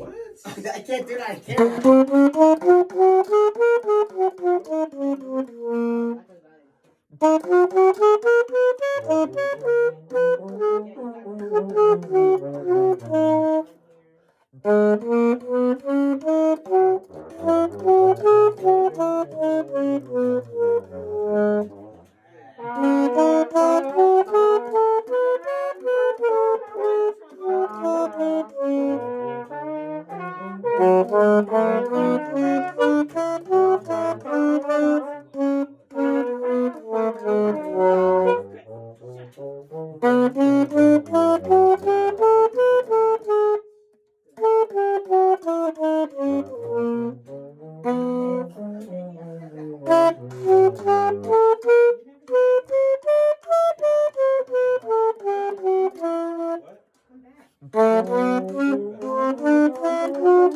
What? I can't do that. I can't. What?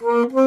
Mm-hmm.